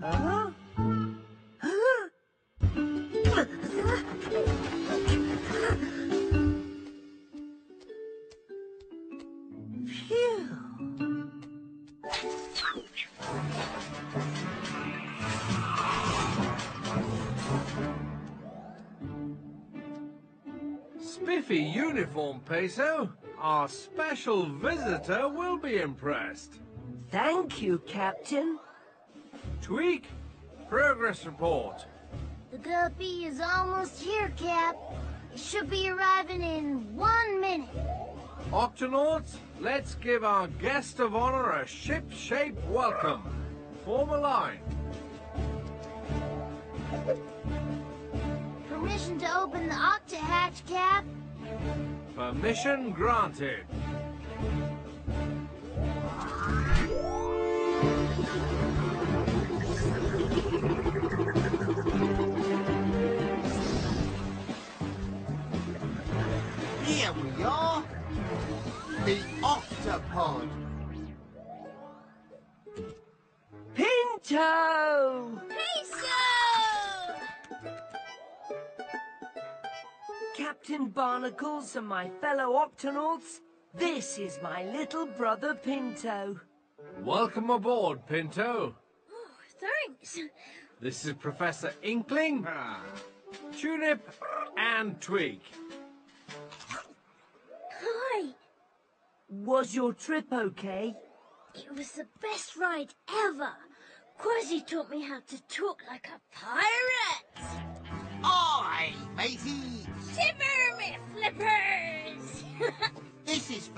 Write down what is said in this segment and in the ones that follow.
Oh. Spiffy uniform, Peso. Our special visitor will be impressed. Thank you, Captain. Tweak, progress report. The guppy is almost here, Cap. It should be arriving in one minute. Octonauts, let's give our guest of honor a ship-shaped welcome. Form a line. Permission to open the octa hatch, Cap? Permission granted. Here we are. The Octopod. Pinto! Peso! Captain Barnacles and my fellow Octonauts, this is my little brother Pinto. Welcome aboard, Pinto. Oh, thanks. This is Professor Inkling, ah. Tunip, and Twig. Hi. Was your trip okay? It was the best ride ever. Kwazii taught me how to talk like a pirate. Aye,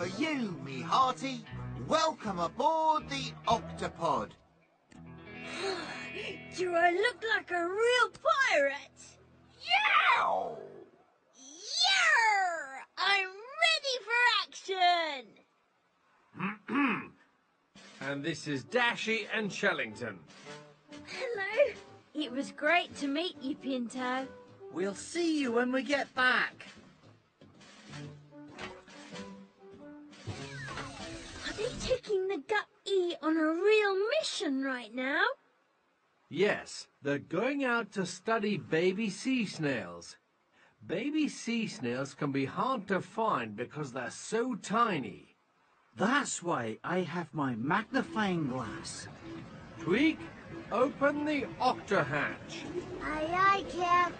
for you, me hearty. Welcome aboard the Octopod. Do I look like a real pirate? Yow! Yeah! I'm ready for action! And this is Dashi and Shellington. Hello. It was great to meet you, Pinto. We'll see you when we get back. Taking the Gut E on a real mission right now? Yes, they're going out to study baby sea snails. Baby sea snails can be hard to find because they're so tiny. That's why I have my magnifying glass. Tweak, open the octa hatch. Aye, aye, Cap.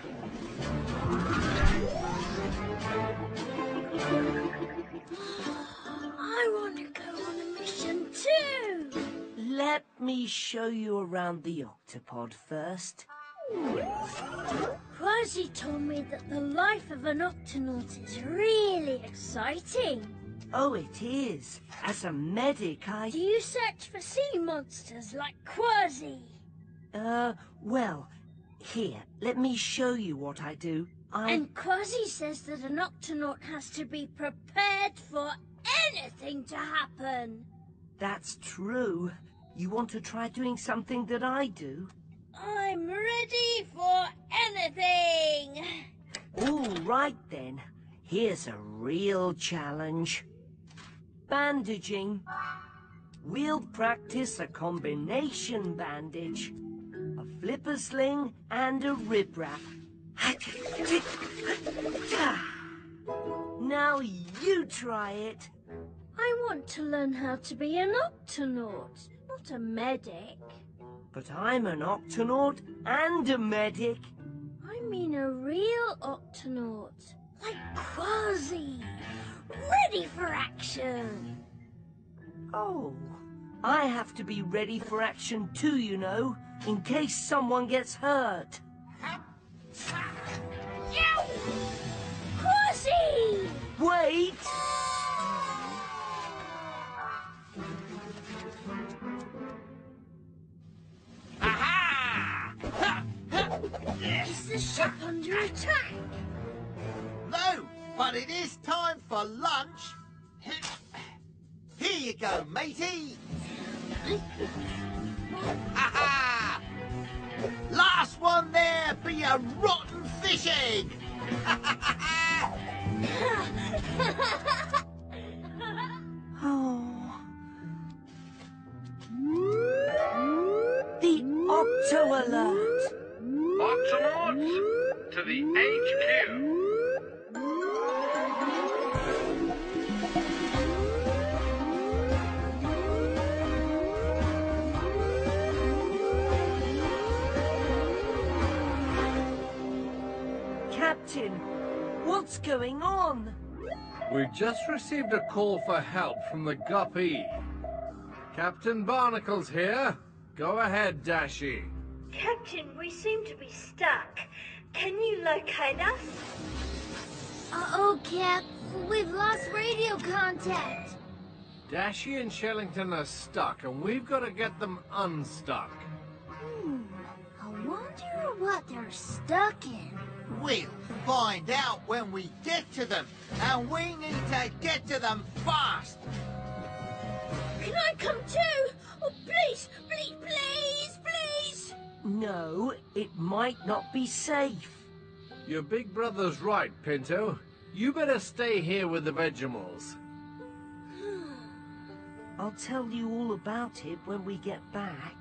I want to go on a mission too. Let me show you around the Octopod first. Kwazii told me that the life of an Octonaut is really exciting. Oh, it is. As a medic, I... Do you search for sea monsters like Kwazii? Uh, well, here, let me show you what I do. I... And Kwazii says that an Octonaut has to be prepared for anything to happen. That's true. You want to try doing something that I do? I'm ready for anything. All right then. Here's a real challenge. Bandaging. We'll practice a combination bandage. A flipper sling and a rib wrap. Now you try it. I want to learn how to be an Octonaut, not a medic. But I'm an Octonaut and a medic. I mean a real Octonaut, like Kwazii, ready for action. Oh, I have to be ready for action too, you know, in case someone gets hurt. Kwazii! Wait! Aha! Ha! Ha! Is the ship under attack? No, but it is time for lunch. Here you go, matey. Ha ha! Last one there a rotten fish egg. Oh. The Octo Alert! Octonauts to the HQ. Captain, what's going on? We just received a call for help from the Guppy. Captain Barnacle's here. Go ahead, Dashi. Captain, we seem to be stuck. Can you locate us? Uh-oh, Cap. We've lost radio contact. Dashi and Shellington are stuck, and we've got to get them unstuck. Hmm. I wonder what they're stuck in. We'll find out when we get to them, and we need to get to them fast. Can I come too? Oh, please, please, please, please. No, it might not be safe. Your big brother's right, Pinto. You better stay here with the Vegimals. I'll tell you all about it when we get back.